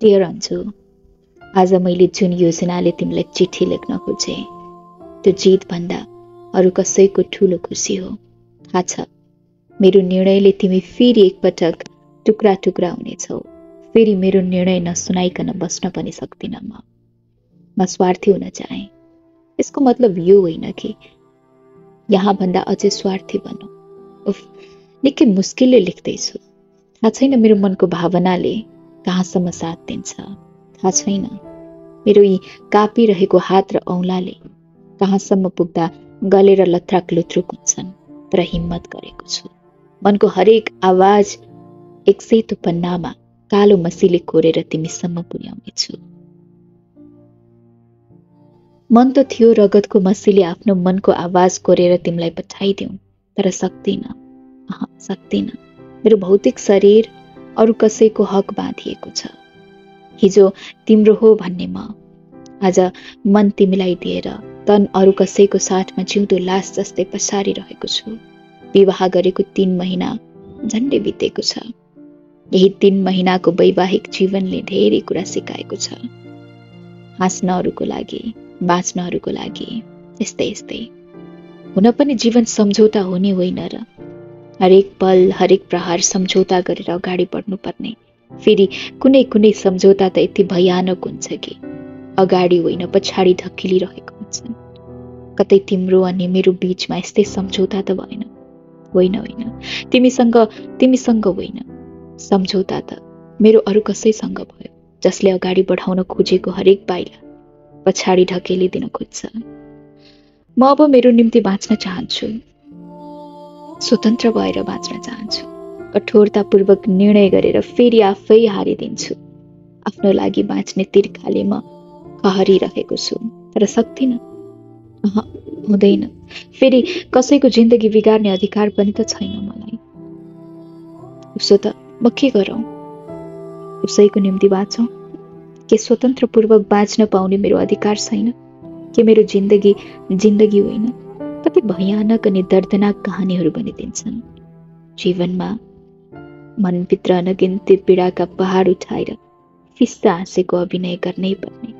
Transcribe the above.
Dear Anju आज मैले जुन योजनाले तिमीलाई चिठी लेख्न खोजेँ त्यो जितभन्दा अरू कसैको ठुलो खुसी हो। थाहा छ मेरो निर्णयले तिमी फेरि एकपटक टुक्रा टुक्रा हुनेछौ। फेरि मेरो निर्णय नसुनाइकन बस्न पनि सक्दिनँ म। म स्वार्थी हुन चाहेँ। यसको मतलब यो होइन कि यहाँभन्दा अझै स्वार्थी बनो। उफ निकै मुस्किलले लेख्दैछु। थाहा छैन मेरो मनको भावनाले कहाँसम्म साथ दिन्छ। थाहा छैन। मेरो यी कापिरहेको हात र औँलाले कहाँसम्म पुग्दा गलेर लथ्राक लुथ्रुक हुन्छन् तर हिम्मत गरेको छु। मनको हरेक आवाज एक सेतो पन्नामा कालो मसीले कोरेर तिमीसम्म पुर्याउनेछु मन त थियो रगतको मसीले आफ्नो मनको आवाज कोरेर तिमीलाई पठाइदिउँ तर सक्दिनँ। सक्दिनँ। मेरो भौतिक शरीर अरू कसैको हक बाँधिएको छ। हिजो तिम्रो हो भन्ने म। आज मन तिमीलाई दिएर तन अरू कसैको साथमा जिउँदो लास जस्तै पसारिरहेको छु। विवाह गरेको तिन महिना झन्डै बितेको छ। यही तिन महिनाको वैवाहिक जीवनले धेरै कुरा सिकाएको छ। हाँस्नहरूको लागि बाँच्नहरूको लागि यस्तै यस्तै। हुन पनि जीवन सम्झौता हुने होइन र हरेक पल हरेक प्रहार सम्झौता गरेर अगाडि बढ्नुपर्ने। फेरि कुनै कुनै सम्झौता त यति भयानक हुन्छ कि? अगाडि होइन पछाडि ढकिलिरहेको हुन्छन्। कतै तिम्रो अनि मेरो बिचमा यस्तै सम्झौता त भएन। होइन होइन। तिमीसँग तिमीसँग होइन। सम्झौता त मेरो अरू कसैसँग भयो जसले अगाडि बढाउन खोजेको हरेक पाइला पछाडि ढकेलिदिन खोज्छ। म अब मेरो निम्ति बाँच्न चाहन्छु। स्वतन्त्र भएर बाँच्न चाहन्छु। कठोरतापूर्वक निर्णय गरेर फेरि आफै हारिदिन्छु। आफ्नो लागि बाँच्ने तिर्खाले म कहरिरहेको छु तर सक्दिनँ। हुँदैन। फेरि कसैको जिन्दगी बिगार्ने अधिकार पनि त छैन मलाई। उसो त म के गरौँ? उसैको निम्ति बाँचौँ? के स्वतन्त्रपूर्वक बाँच्न पाउने मेरो अधिकार छैन? के मेरो जिन्दगी जिन्दगी होइन? कति भयानक अनि दर्दनाक कहानीहरू बनिदिन्छन् जीवनमा मनभित्र अनगिन्ती पीडाका पहाड उठाएर फिस्ता हाँसेको अभिनय गर्नै पर्ने।